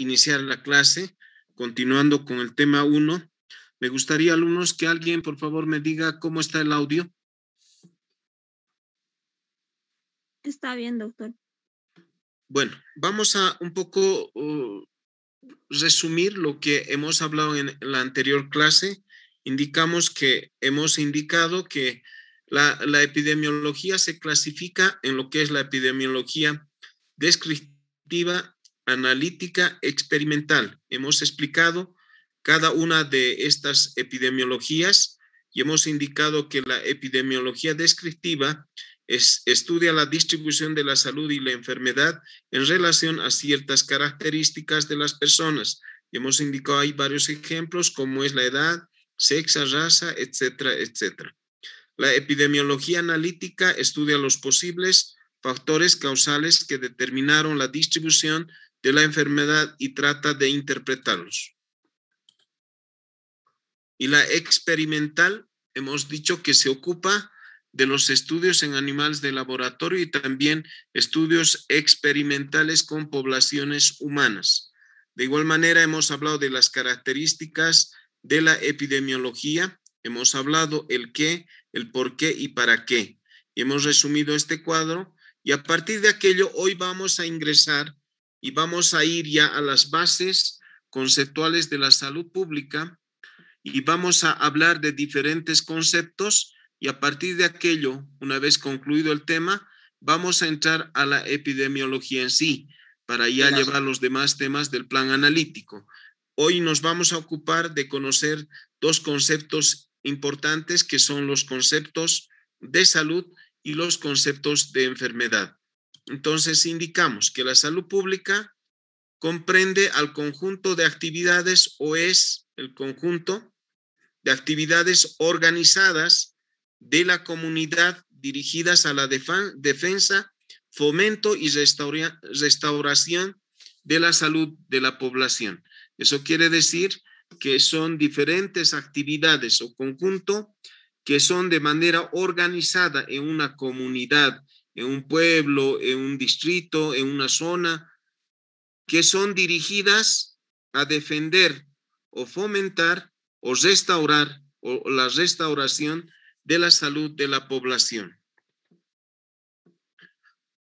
iniciar la clase, continuando con el tema 1. Me gustaría, alumnos, que alguien, por favor, me diga cómo está el audio. Está bien, doctor. Bueno, vamos a un poco uh, resumir lo que hemos hablado en la anterior clase. Indicamos que hemos indicado que la, la epidemiología se clasifica en lo que es la epidemiología descriptiva, analítica, experimental. Hemos explicado cada una de estas epidemiologías y hemos indicado que la epidemiología descriptiva es, estudia la distribución de la salud y la enfermedad en relación a ciertas características de las personas. Y hemos indicado ahí varios ejemplos como es la edad, sexo, raza, etcétera, etcétera. La epidemiología analítica estudia los posibles factores causales que determinaron la distribución de la enfermedad y trata de interpretarlos. Y la experimental, hemos dicho que se ocupa de los estudios en animales de laboratorio y también estudios experimentales con poblaciones humanas. De igual manera, hemos hablado de las características de la epidemiología, hemos hablado el qué, el por qué y para qué. Y hemos resumido este cuadro y a partir de aquello hoy vamos a ingresar y vamos a ir ya a las bases conceptuales de la salud pública y vamos a hablar de diferentes conceptos y a partir de aquello, una vez concluido el tema, vamos a entrar a la epidemiología en sí para ya llevar los demás temas del plan analítico. Hoy nos vamos a ocupar de conocer dos conceptos importantes que son los conceptos de salud y los conceptos de enfermedad. Entonces, indicamos que la salud pública comprende al conjunto de actividades o es el conjunto de actividades organizadas de la comunidad dirigidas a la defensa, fomento y restauración de la salud de la población. Eso quiere decir que son diferentes actividades o conjunto que son de manera organizada en una comunidad, en un pueblo, en un distrito, en una zona, que son dirigidas a defender o fomentar o restaurar o la restauración de la salud de la población.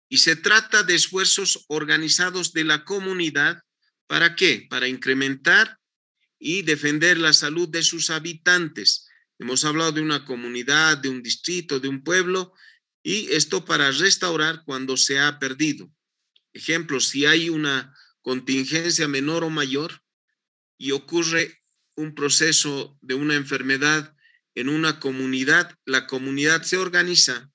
Y se trata de esfuerzos organizados de la comunidad. ¿Para qué? Para incrementar y defender la salud de sus habitantes. Hemos hablado de una comunidad, de un distrito, de un pueblo, y esto para restaurar cuando se ha perdido. Ejemplo, si hay una contingencia menor o mayor y ocurre un proceso de una enfermedad en una comunidad, la comunidad se organiza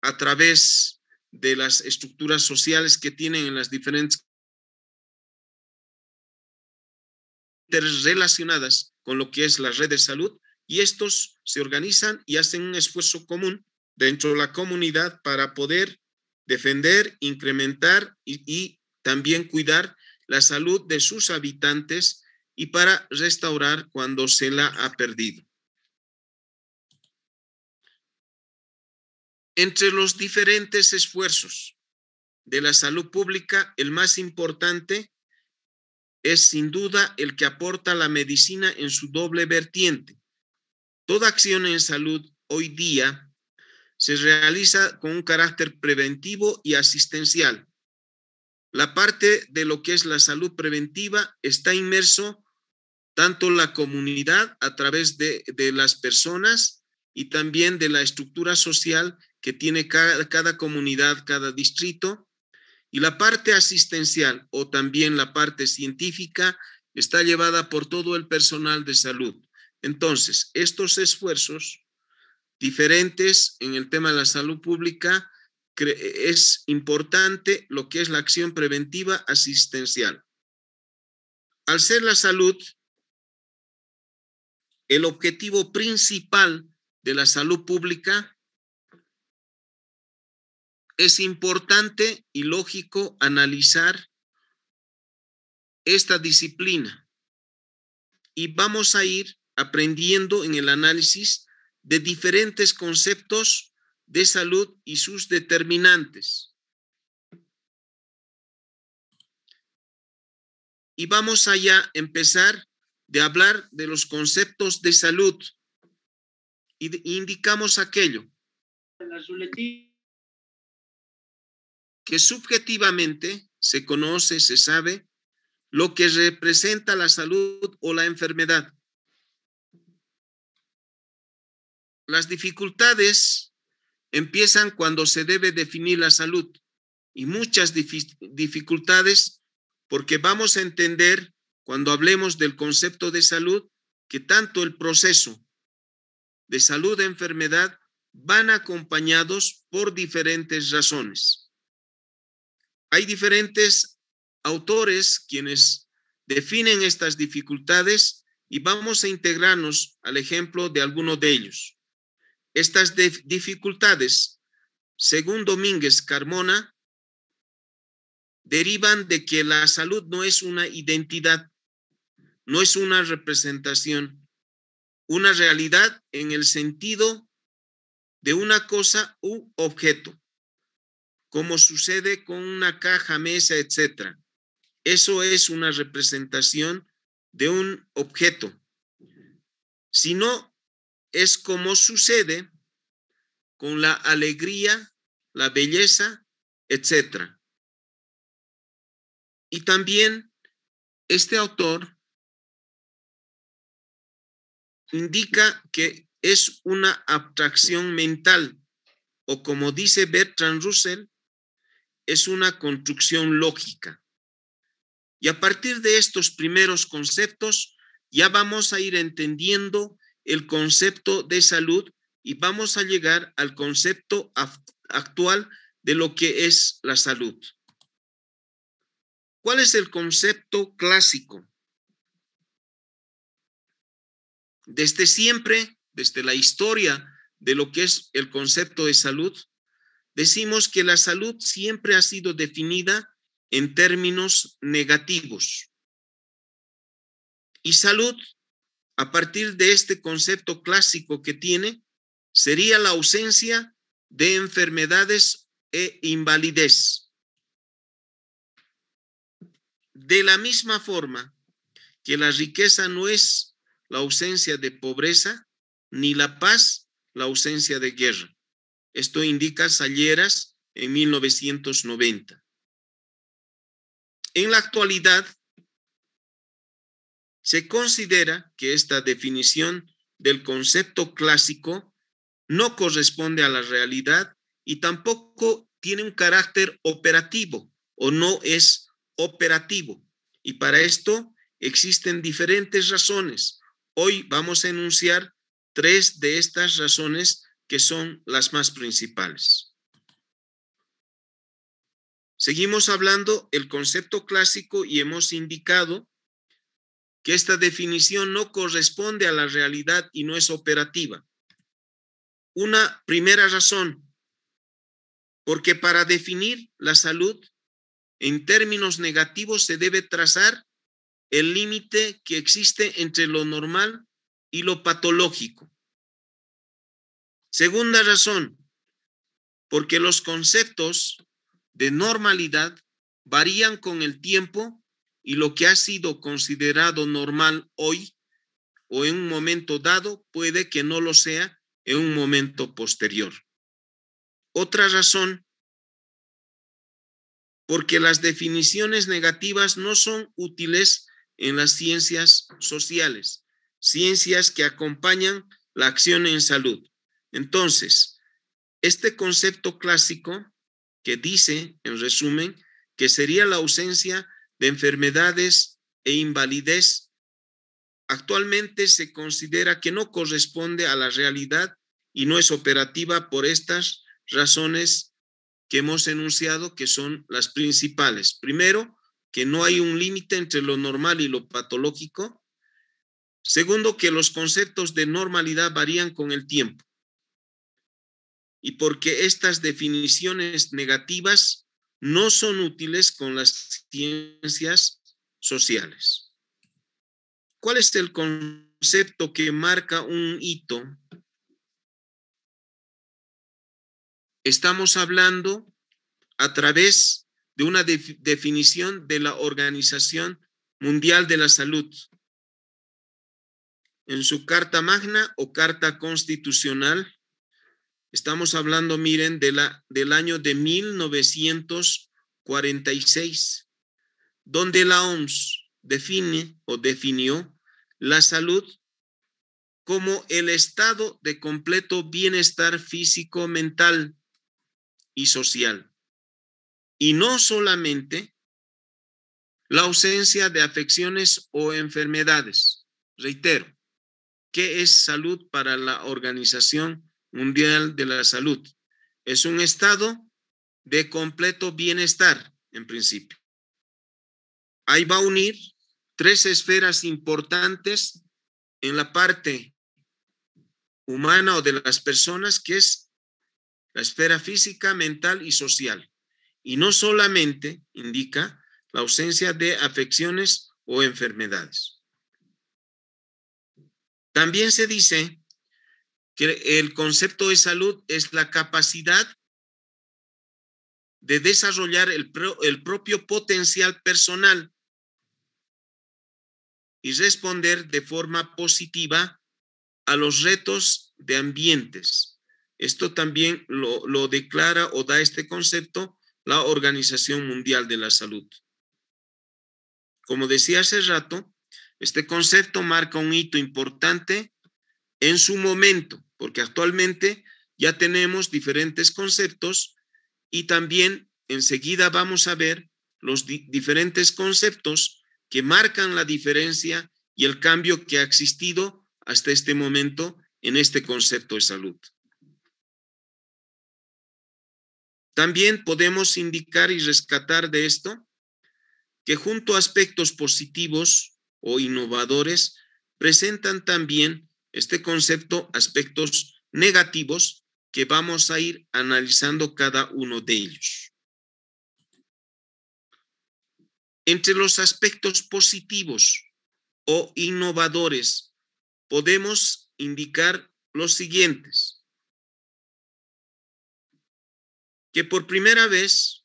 a través de las estructuras sociales que tienen en las diferentes relacionadas con lo que es la red de salud y estos se organizan y hacen un esfuerzo común dentro de la comunidad para poder defender, incrementar y, también cuidar la salud de sus habitantes y para restaurar cuando se la ha perdido. Entre los diferentes esfuerzos de la salud pública, el más importante es sin duda el que aporta la medicina en su doble vertiente. Toda acción en salud hoy día se realiza con un carácter preventivo y asistencial. La parte de lo que es la salud preventiva está inmerso tanto la comunidad a través de, las personas y también de la estructura social que tiene cada, cada comunidad, cada distrito. Y la parte asistencial o también la parte científica está llevada por todo el personal de salud. Entonces, estos esfuerzos diferentes en el tema de la salud pública es importante lo que es la acción preventiva asistencial. Al ser la salud el objetivo principal de la salud pública, es importante y lógico analizar esta disciplina y vamos a ir aprendiendo en el análisis de diferentes conceptos de salud y sus determinantes. y vamos allá a empezar de hablar de los conceptos de salud y indicamos aquello que subjetivamente se conoce, se sabe lo que representa la salud o la enfermedad. Las dificultades empiezan cuando se debe definir la salud y muchas dificultades porque vamos a entender cuando hablemos del concepto de salud que tanto el proceso de salud e enfermedad van acompañados por diferentes razones. Hay diferentes autores quienes definen estas dificultades y vamos a integrarnos al ejemplo de alguno de ellos. Estas dificultades, según Domínguez Carmona, derivan de que la salud no es una identidad, no es una representación, una realidad en el sentido de una cosa u objeto, como sucede con una caja, mesa, etc. Eso es una representación de un objeto. Sino es como sucede con la alegría, la belleza, etc. Y también este autor indica que es una abstracción mental o como dice Bertrand Russell, es una construcción lógica. Y a partir de estos primeros conceptos, ya vamos a ir entendiendo el concepto de salud y vamos a llegar al concepto actual de lo que es la salud. ¿Cuál es el concepto clásico? Desde siempre, desde la historia de lo que es el concepto de salud, decimos que la salud siempre ha sido definida en términos negativos. Y salud, a partir de este concepto clásico que tiene, sería la ausencia de enfermedades e invalidez. De la misma forma que la riqueza no es la ausencia de pobreza, ni la paz la ausencia de guerra. Esto indica Salleras en 1990. En la actualidad, se considera que esta definición del concepto clásico no corresponde a la realidad y tampoco tiene un carácter operativo o no es operativo. Y para esto existen diferentes razones. Hoy vamos a enunciar tres de estas razones que son las más principales. Seguimos hablando el concepto clásico y hemos indicado que esta definición no corresponde a la realidad y no es operativa. Una primera razón, porque para definir la salud en términos negativos se debe trazar el límite que existe entre lo normal y lo patológico. Segunda razón, porque los conceptos de normalidad varían con el tiempo y lo que ha sido considerado normal hoy o en un momento dado puede que no lo sea en un momento posterior. Otra razón, porque las definiciones negativas no son útiles en las ciencias sociales, ciencias que acompañan la acción en salud. Entonces, este concepto clásico que dice, en resumen, que sería la ausencia de enfermedades e invalidez, actualmente se considera que no corresponde a la realidad y no es operativa por estas razones que hemos enunciado, que son las principales. Primero, que no hay un límite entre lo normal y lo patológico. Segundo, que los conceptos de normalidad varían con el tiempo y porque estas definiciones negativas no son útiles con las ciencias sociales. ¿Cuál es el concepto que marca un hito? Estamos hablando a través de una definición de la Organización Mundial de la Salud. En su Carta Magna o Carta Constitucional, estamos hablando, miren, del año de 1946, donde la OMS define o definió la salud como el estado de completo bienestar físico, mental y social. Y no solamente la ausencia de afecciones o enfermedades. Reitero, ¿qué es salud para la Organización Mundial de la Salud? Es un estado de completo bienestar, en principio. Ahí va a unir tres esferas importantes en la parte humana o de las personas, que es la esfera física, mental y social. Y no solamente indica la ausencia de afecciones o enfermedades. También se dice el concepto de salud es la capacidad de desarrollar el, el propio potencial personal y responder de forma positiva a los retos de ambientes. Esto también lo, lo declara o da este concepto la Organización Mundial de la Salud. Como decía hace rato, este concepto marca un hito importante en su momento, porque actualmente ya tenemos diferentes conceptos y también enseguida vamos a ver los diferentes conceptos que marcan la diferencia y el cambio que ha existido hasta este momento en este concepto de salud. También podemos indicar y rescatar de esto que junto a aspectos positivos o innovadores presentan también este concepto aspectos negativos que vamos a ir analizando cada uno de ellos. Entre los aspectos positivos o innovadores podemos indicar los siguientes. Que por primera vez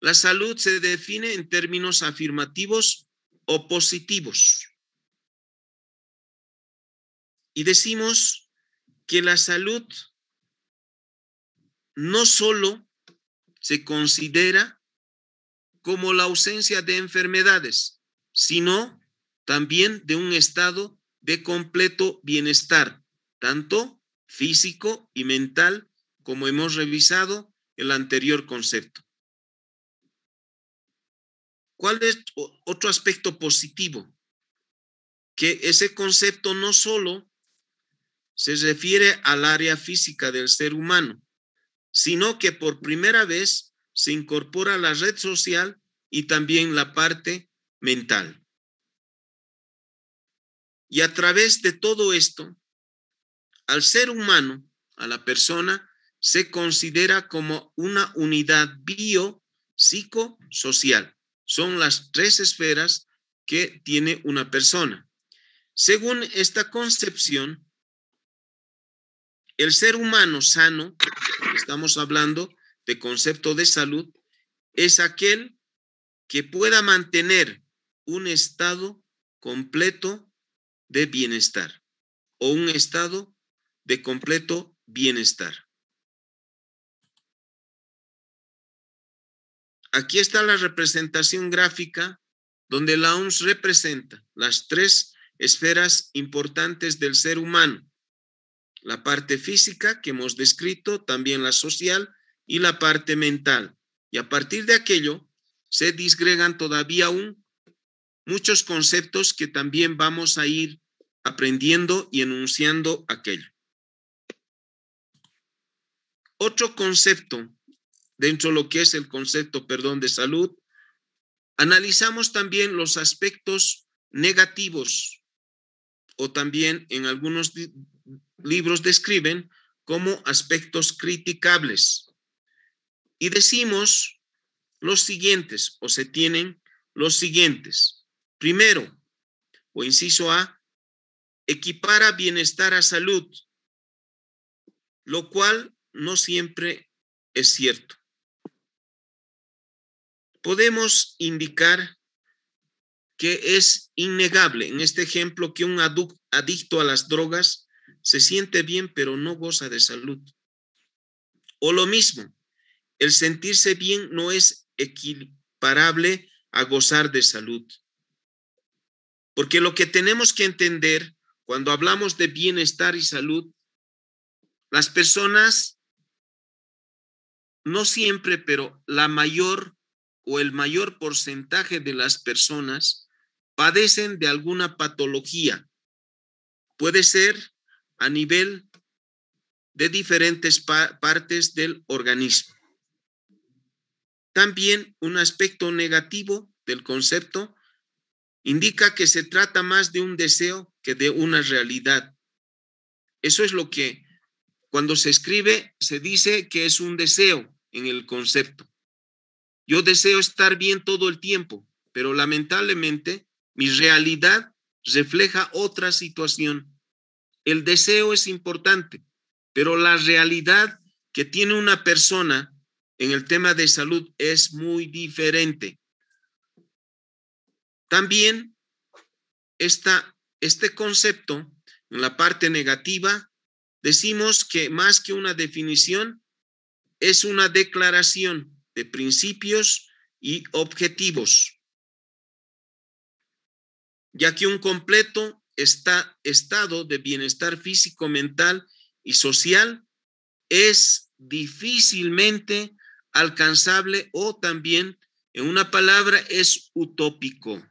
la salud se define en términos afirmativos o positivos. Y decimos que la salud no solo se considera como la ausencia de enfermedades, sino también de un estado de completo bienestar, tanto físico y mental, como hemos revisado el anterior concepto. ¿Cuál es otro aspecto positivo? Que ese concepto no solo se refiere al área física del ser humano, sino que por primera vez se incorpora la red social y también la parte mental. Y a través de todo esto, al ser humano, a la persona, se considera como una unidad biopsicosocial. Son las tres esferas que tiene una persona. Según esta concepción, el ser humano sano, estamos hablando de concepto de salud, es aquel que pueda mantener un estado completo de bienestar o un estado de completo bienestar. Aquí está la representación gráfica donde la OMS representa las tres esferas importantes del ser humano. La parte física que hemos descrito, también la social y la parte mental. Y a partir de aquello se disgregan todavía aún muchos conceptos que también vamos a ir aprendiendo y enunciando aquello. Otro concepto dentro de lo que es el concepto, perdón, de salud, analizamos también los aspectos negativos o también en algunos libros describen como aspectos criticables. Y decimos los siguientes o se tienen los siguientes. Primero, o inciso A, equipara bienestar a salud, lo cual no siempre es cierto. Podemos indicar que es innegable, en este ejemplo, que un adicto a las drogas se siente bien, pero no goza de salud. O lo mismo, el sentirse bien no es equiparable a gozar de salud. Porque lo que tenemos que entender cuando hablamos de bienestar y salud, las personas, no siempre, pero la mayor o el mayor porcentaje de las personas padecen de alguna patología. Puede ser a nivel de diferentes partes del organismo. También un aspecto negativo del concepto indica que se trata más de un deseo que de una realidad. Eso es lo que cuando se escribe se dice que es un deseo en el concepto. Yo deseo estar bien todo el tiempo, pero lamentablemente mi realidad refleja otra situación. El deseo es importante, pero la realidad que tiene una persona en el tema de salud es muy diferente. También está este concepto, en la parte negativa, decimos que más que una definición, es una declaración de principios y objetivos ya que un completo estado de bienestar físico, mental y social es difícilmente alcanzable o también, en una palabra, es utópico.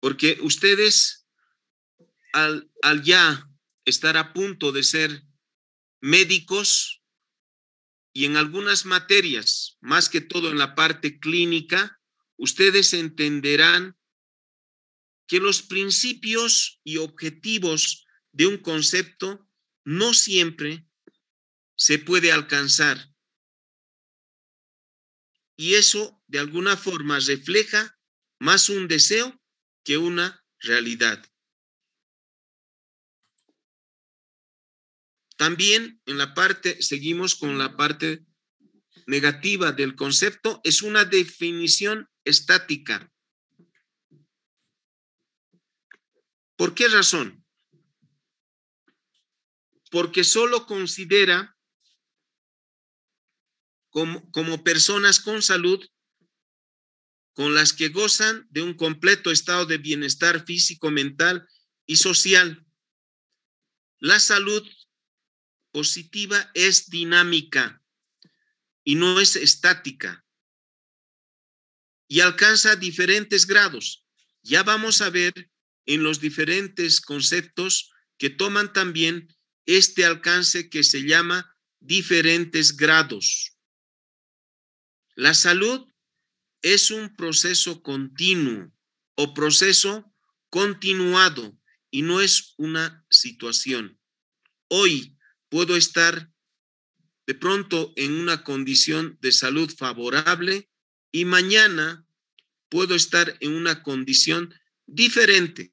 Porque ustedes, al ya estar a punto de ser médicos y en algunas materias, más que todo en la parte clínica, ustedes entenderán que los principios y objetivos de un concepto no siempre se puede alcanzar. Y eso de alguna forma refleja más un deseo que una realidad. También en la parte, seguimos con la parte negativa del concepto, es una definición estática. ¿Por qué razón? Porque solo considera como, como, personas con salud, con las que gozan de un completo estado de bienestar físico, mental y social. La salud positiva es dinámica y no es estática y alcanza diferentes grados. Ya vamos a ver en los diferentes conceptos que toman también este alcance que se llama diferentes grados. La salud es un proceso continuo o proceso continuado y no es una situación. Hoy puedo estar de pronto en una condición de salud favorable y mañana puedo estar en una condición diferente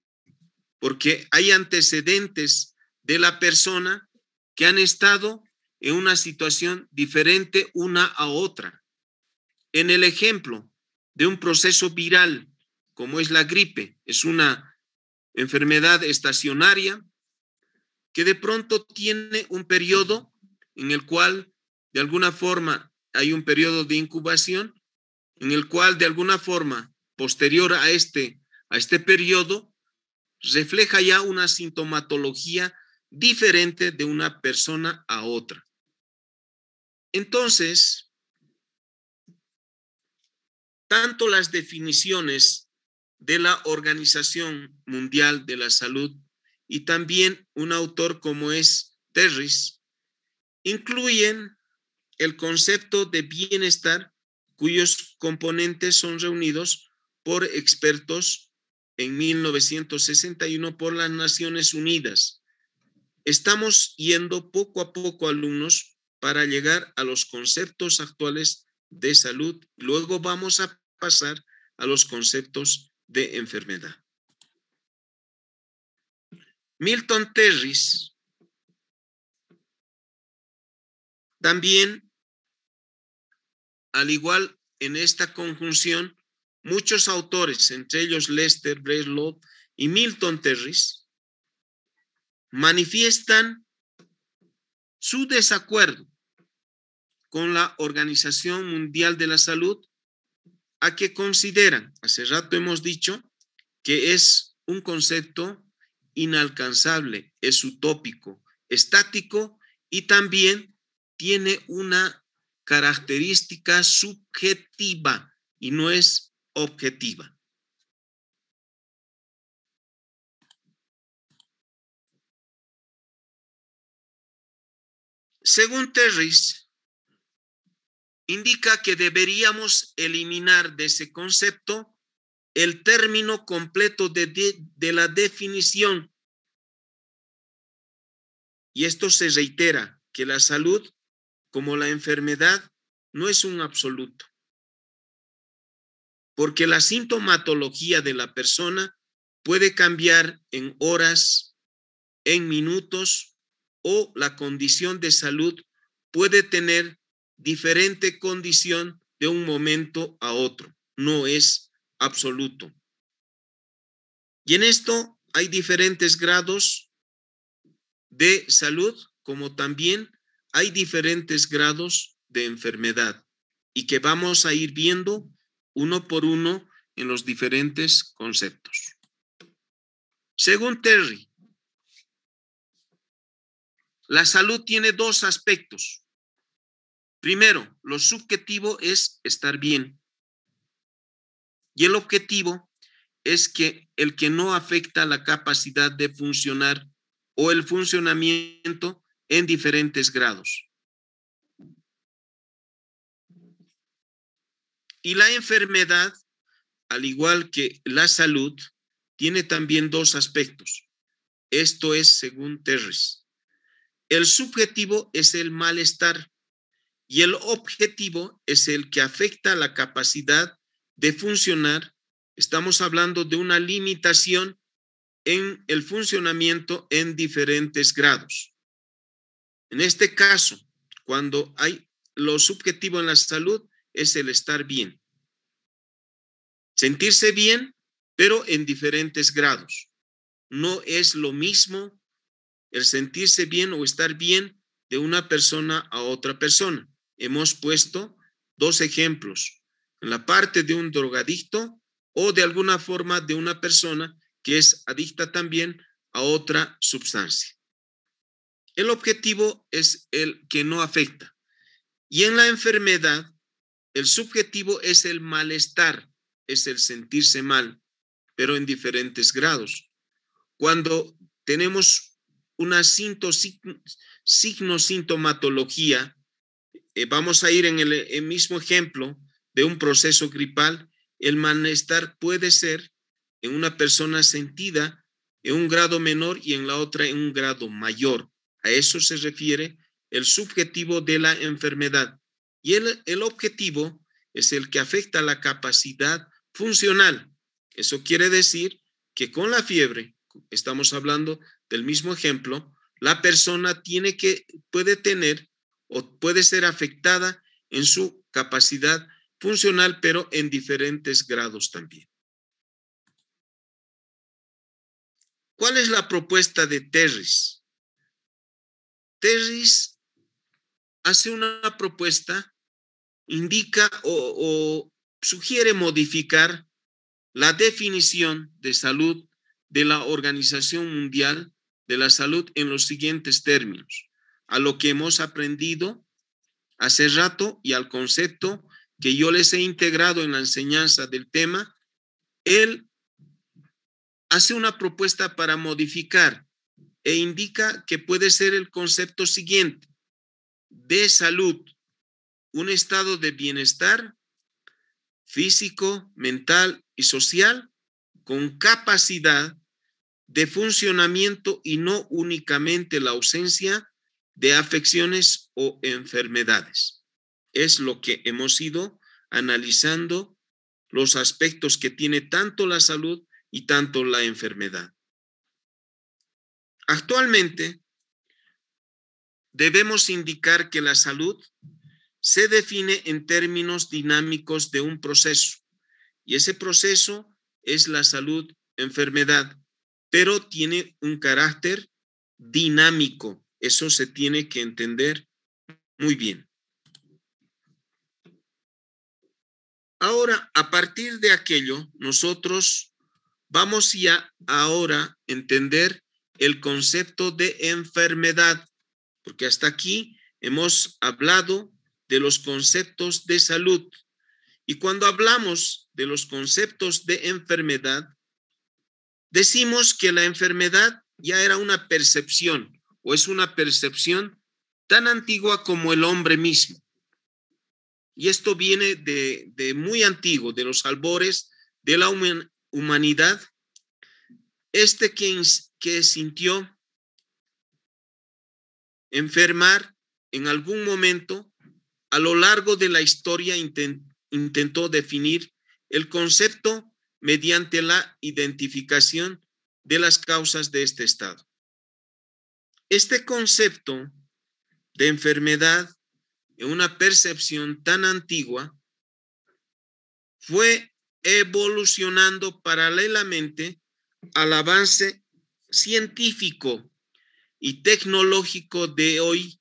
porque hay antecedentes de la persona que han estado en una situación diferente una a otra. En el ejemplo de un proceso viral, como es la gripe, es una enfermedad estacionaria que de pronto tiene un periodo en el cual de alguna forma hay un periodo de incubación, en el cual de alguna forma posterior a este, a este periodo refleja ya una sintomatología diferente de una persona a otra. Entonces, tanto las definiciones de la Organización Mundial de la Salud y también un autor como es Terris incluyen el concepto de bienestar cuyos componentes son reunidos por expertos en 1961 por las Naciones Unidas. Estamos yendo poco a poco, alumnos, para llegar a los conceptos actuales de salud. Luego vamos a pasar a los conceptos de enfermedad. Milton Terris también, al igual en esta conjunción, muchos autores, entre ellos Lester Breslow y Milton Terris, manifiestan su desacuerdo con la Organización Mundial de la Salud, a que consideran, hace rato hemos dicho, que es un concepto inalcanzable, es utópico, estático y también tiene una característica subjetiva y no es objetiva. Según Terris, indica que deberíamos eliminar de ese concepto el término completo de, de, la definición. Y esto se reitera, que la salud, como la enfermedad, no es un absoluto. Porque la sintomatología de la persona puede cambiar en horas, en minutos, o la condición de salud puede tener diferente condición de un momento a otro. No es absoluto. Y en esto hay diferentes grados de salud, como también hay diferentes grados de enfermedad y que vamos a ir viendo uno por uno en los diferentes conceptos. Según Terry, la salud tiene dos aspectos. Primero, lo subjetivo es estar bien. Y el objetivo es que el que no afecta la capacidad de funcionar o el funcionamiento en diferentes grados. Y la enfermedad, al igual que la salud, tiene también dos aspectos. Esto es según Terres. El subjetivo es el malestar y el objetivo es el que afecta la capacidad de funcionar. Estamos hablando de una limitación en el funcionamiento en diferentes grados. En este caso, cuando hay lo subjetivo en la salud es el estar bien. Sentirse bien, pero en diferentes grados. No es lo mismo el sentirse bien o estar bien de una persona a otra persona hemos puesto dos ejemplos. En la parte de un drogadicto o de alguna forma de una persona que es adicta también a otra sustancia. El objetivo es el que no afecta. Y en la enfermedad, el subjetivo es el malestar, es el sentirse mal, pero en diferentes grados. Cuando tenemos una signo, signo sintomatología eh, vamos a ir en el, mismo ejemplo de un proceso gripal, el malestar puede ser en una persona sentida en un grado menor y en la otra en un grado mayor. A eso se refiere el subjetivo de la enfermedad. Y el, el objetivo es el que afecta la capacidad funcional. Eso quiere decir que con la fiebre, estamos hablando del mismo ejemplo, la persona tiene que, puede tener o puede ser afectada en su capacidad funcional, pero en diferentes grados también. ¿Cuál es la propuesta de Terris? Terris hace una propuesta, indica o, sugiere modificar la definición de salud de la Organización Mundial de la Salud en los siguientes términos a lo que hemos aprendido hace rato y al concepto que yo les he integrado en la enseñanza del tema, él hace una propuesta para modificar e indica que puede ser el concepto siguiente de salud, un estado de bienestar físico, mental y social con capacidad de funcionamiento y no únicamente la ausencia de afecciones o enfermedades. Es lo que hemos ido analizando los aspectos que tiene tanto la salud y tanto la enfermedad. Actualmente, debemos indicar que la salud se define en términos dinámicos de un proceso Y ese proceso es la salud-enfermedad, pero tiene un carácter dinámico. Eso se tiene que entender muy bien. Ahora, a partir de aquello, nosotros vamos ya ahora a entender el concepto de enfermedad, porque hasta aquí hemos hablado de los conceptos de salud. Y cuando hablamos de los conceptos de enfermedad, decimos que la enfermedad ya era una percepción o es una percepción tan antigua como el hombre mismo. Y esto viene de, muy antiguo, de los albores de la humanidad. Este que, que sintió enfermar en algún momento a lo largo de la historia intentó definir el concepto mediante la identificación de las causas de este estado. Este concepto de enfermedad en una percepción tan antigua fue evolucionando paralelamente al avance científico y tecnológico de hoy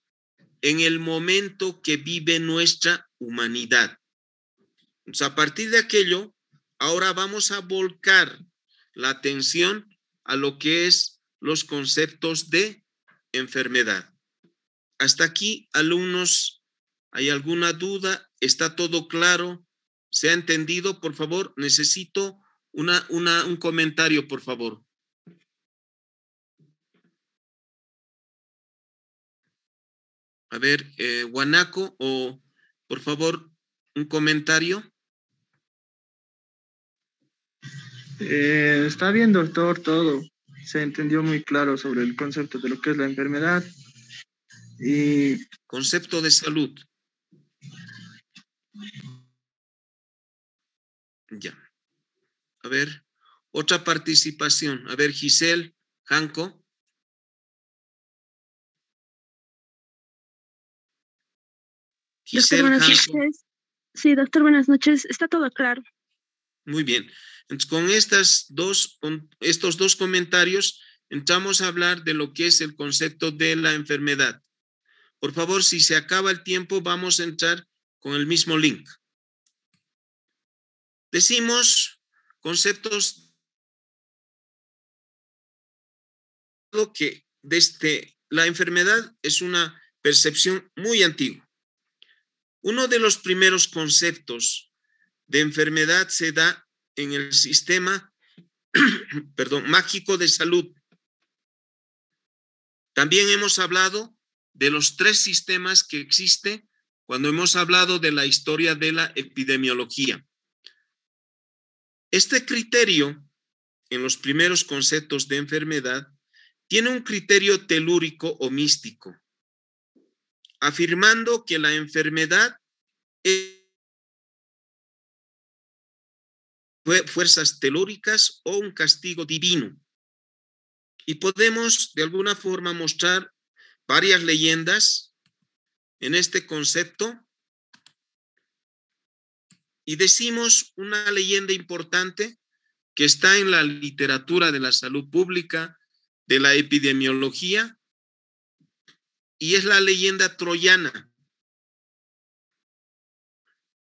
en el momento que vive nuestra humanidad. a partir de aquello, ahora vamos a volcar la atención a lo que es los conceptos de enfermedad. Hasta aquí, alumnos, ¿hay alguna duda? ¿Está todo claro? ¿Se ha entendido? Por favor, necesito una, un comentario, por favor. A ver, eh, Guanaco, o por favor, un comentario. Eh, está bien, doctor, todo. Se entendió muy claro sobre el concepto de lo que es la enfermedad. Y... Concepto de salud. Ya. A ver, otra participación. A ver, Giselle, Janco. Doctor, buenas noches. Sí, doctor, buenas noches. Está todo claro. Muy bien. Entonces, con, estas dos, con estos dos comentarios, entramos a hablar de lo que es el concepto de la enfermedad. Por favor, si se acaba el tiempo, vamos a entrar con el mismo link. Decimos conceptos que desde la enfermedad es una percepción muy antigua. Uno de los primeros conceptos de enfermedad se da en el sistema, perdón, mágico de salud. También hemos hablado de los tres sistemas que existen cuando hemos hablado de la historia de la epidemiología. Este criterio, en los primeros conceptos de enfermedad, tiene un criterio telúrico o místico afirmando que la enfermedad fue fuerzas telúricas o un castigo divino. Y podemos de alguna forma mostrar varias leyendas en este concepto. Y decimos una leyenda importante que está en la literatura de la salud pública, de la epidemiología, y es la leyenda troyana.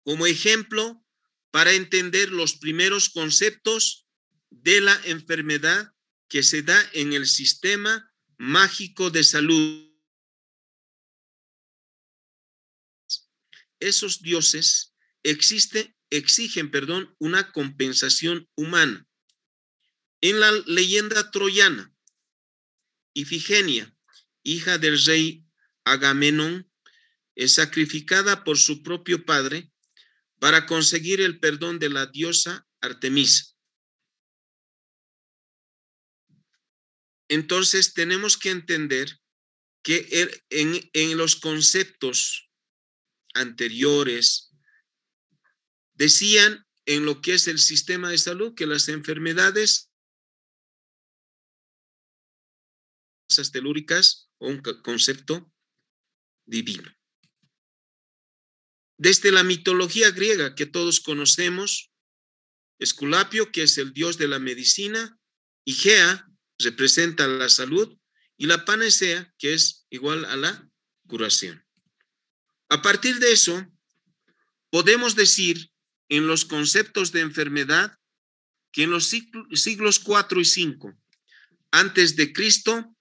Como ejemplo para entender los primeros conceptos de la enfermedad que se da en el sistema mágico de salud. Esos dioses existe, exigen perdón, una compensación humana. En la leyenda troyana, Ifigenia, hija del rey Agamenón, es sacrificada por su propio padre para conseguir el perdón de la diosa Artemisa. Entonces tenemos que entender que en, los conceptos anteriores decían en lo que es el sistema de salud que las enfermedades telúricas o un concepto divino. Desde la mitología griega que todos conocemos, Esculapio, que es el dios de la medicina, y Gea representa la salud, y la panacea, que es igual a la curación. A partir de eso, podemos decir en los conceptos de enfermedad que en los siglos 4 y 5 antes de Cristo,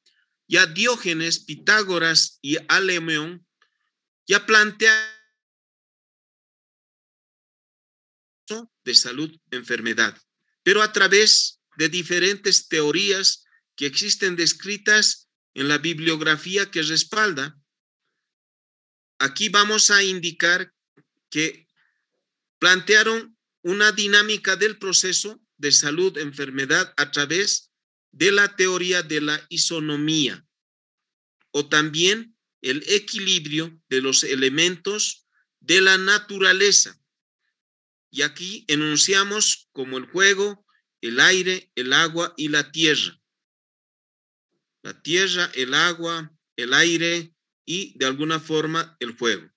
ya Diógenes, Pitágoras y Alemeón ya plantean de salud, enfermedad, pero a través de diferentes teorías que existen descritas en la bibliografía que respalda. Aquí vamos a indicar que plantearon una dinámica del proceso de salud, enfermedad a través de la teoría de la isonomía o también el equilibrio de los elementos de la naturaleza y aquí enunciamos como el juego, el aire, el agua y la tierra. La tierra, el agua, el aire y de alguna forma el fuego.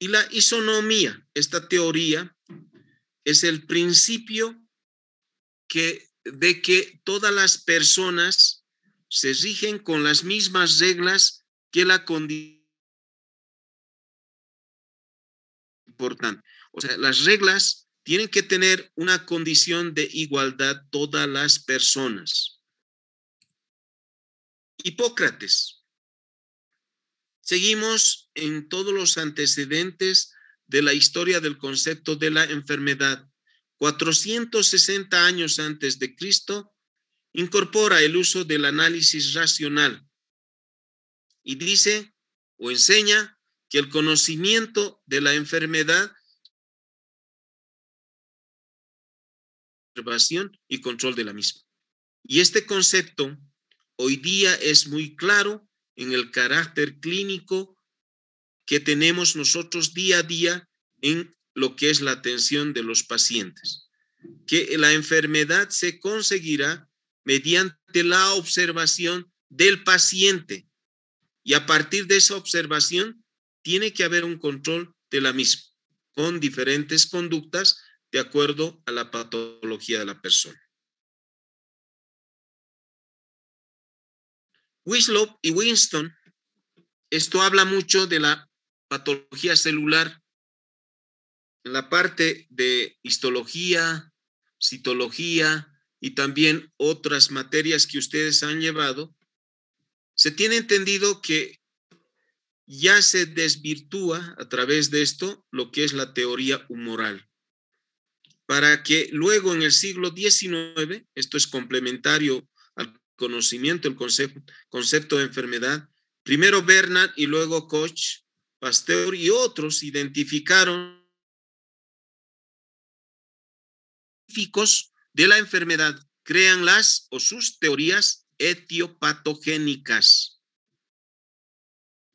Y la isonomía, esta teoría, es el principio que, de que todas las personas se rigen con las mismas reglas que la condición importante. O sea, las reglas tienen que tener una condición de igualdad todas las personas. Hipócrates. Seguimos en todos los antecedentes de la historia del concepto de la enfermedad. 460 años antes de Cristo, incorpora el uso del análisis racional y dice o enseña que el conocimiento de la enfermedad observación y control de la misma. Y este concepto hoy día es muy claro en el carácter clínico que tenemos nosotros día a día en lo que es la atención de los pacientes, que la enfermedad se conseguirá mediante la observación del paciente y a partir de esa observación tiene que haber un control de la misma con diferentes conductas de acuerdo a la patología de la persona. Wislop y Winston, esto habla mucho de la patología celular. En la parte de histología, citología y también otras materias que ustedes han llevado, se tiene entendido que ya se desvirtúa a través de esto lo que es la teoría humoral. Para que luego en el siglo XIX, esto es complementario al conocimiento, el concepto, de enfermedad, primero Bernard y luego Koch, Pasteur y otros identificaron de la enfermedad, crean las o sus teorías etiopatogénicas.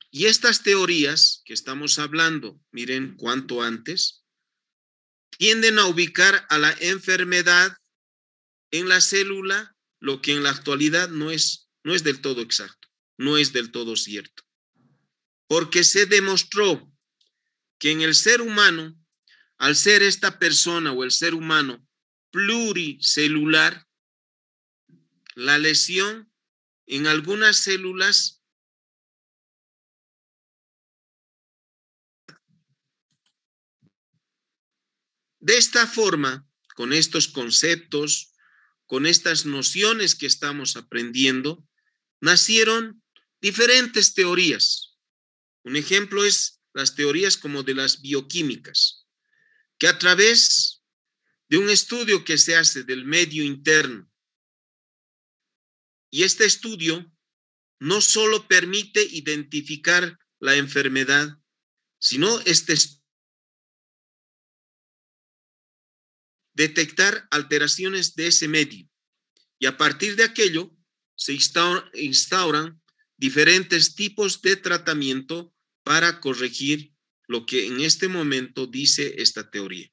Y estas teorías que estamos hablando, miren cuánto antes, tienden a ubicar a la enfermedad en la célula, lo que en la actualidad no es, no es del todo exacto, no es del todo cierto. Porque se demostró que en el ser humano, al ser esta persona o el ser humano pluricelular, la lesión en algunas células De esta forma, con estos conceptos, con estas nociones que estamos aprendiendo, nacieron diferentes teorías. Un ejemplo es las teorías como de las bioquímicas, que a través de un estudio que se hace del medio interno, y este estudio no solo permite identificar la enfermedad, sino este detectar alteraciones de ese medio. Y a partir de aquello se instauran diferentes tipos de tratamiento para corregir lo que en este momento dice esta teoría.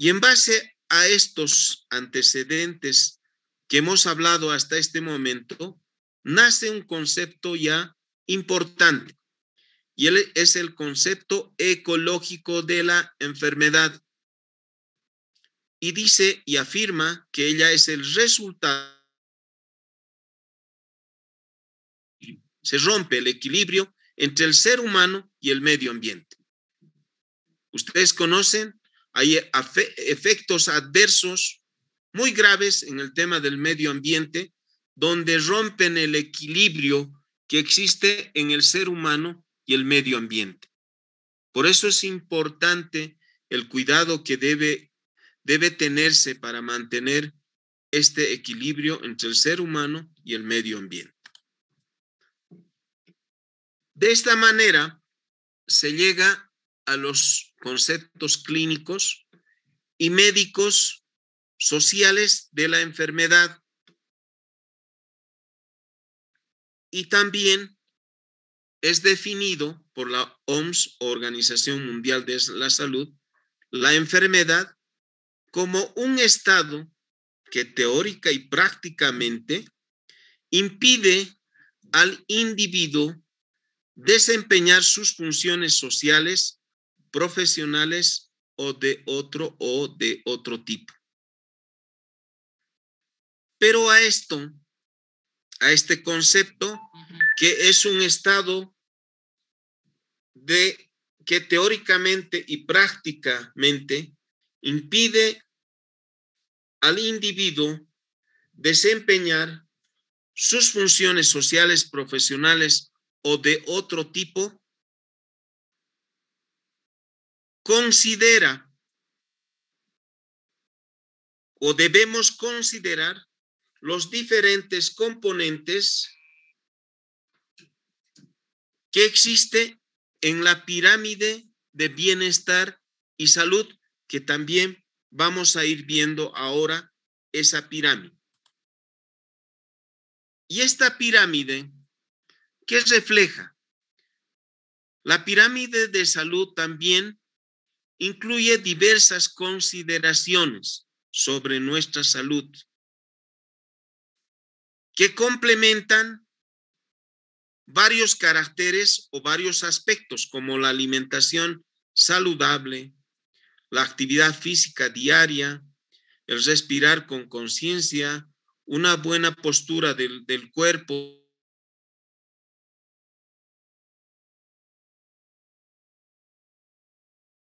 Y en base a estos antecedentes que hemos hablado hasta este momento, nace un concepto ya importante, y es el concepto ecológico de la enfermedad y dice y afirma que ella es el resultado. Se rompe el equilibrio entre el ser humano y el medio ambiente. Ustedes conocen, hay efectos adversos muy graves en el tema del medio ambiente, donde rompen el equilibrio que existe en el ser humano y el medio ambiente. Por eso es importante el cuidado que debe, debe tenerse para mantener este equilibrio entre el ser humano y el medio ambiente. De esta manera se llega a los conceptos clínicos y médicos sociales de la enfermedad. Y también es definido por la OMS, Organización Mundial de la Salud, la enfermedad como un estado que teórica y prácticamente impide al individuo desempeñar sus funciones sociales, profesionales o de otro o de otro tipo. Pero a esto, a este concepto, que es un estado de que teóricamente y prácticamente impide al individuo desempeñar sus funciones sociales, profesionales o de otro tipo, considera o debemos considerar los diferentes componentes que existe en la pirámide de bienestar y salud, que también vamos a ir viendo ahora esa pirámide. Y esta pirámide, ¿qué refleja? La pirámide de salud también incluye diversas consideraciones sobre nuestra salud que complementan varios caracteres o varios aspectos como la alimentación saludable, la actividad física diaria, el respirar con conciencia, una buena postura del, del, cuerpo,